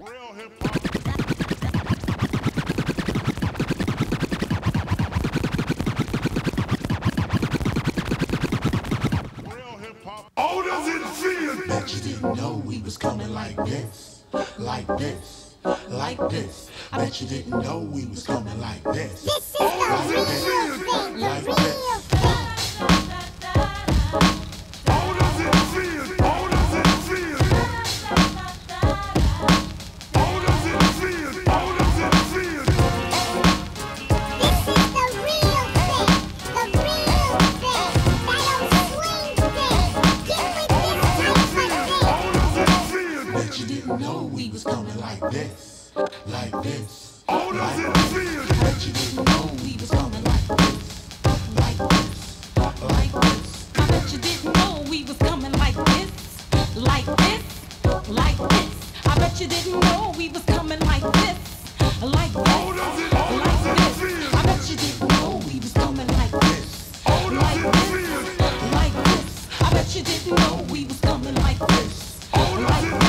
Real hip hop. How does it feel? Bet you didn't know we was coming like this, like this, like this. Bet you didn't know we was coming like this. This is the real thing, the Like this. know we was coming like this, like this. Oh, does like it feel? But you didn't know we was coming like this, like this, like this. I bet you didn't know we was coming like this, like this, like this. I bet you didn't know we was coming like this, like this, oh, does it, oh, like does this. Feel? I bet you didn't know we was coming like this, oh, does like it this, feel? like this. I bet you didn't know we was coming like this, oh, does like it this.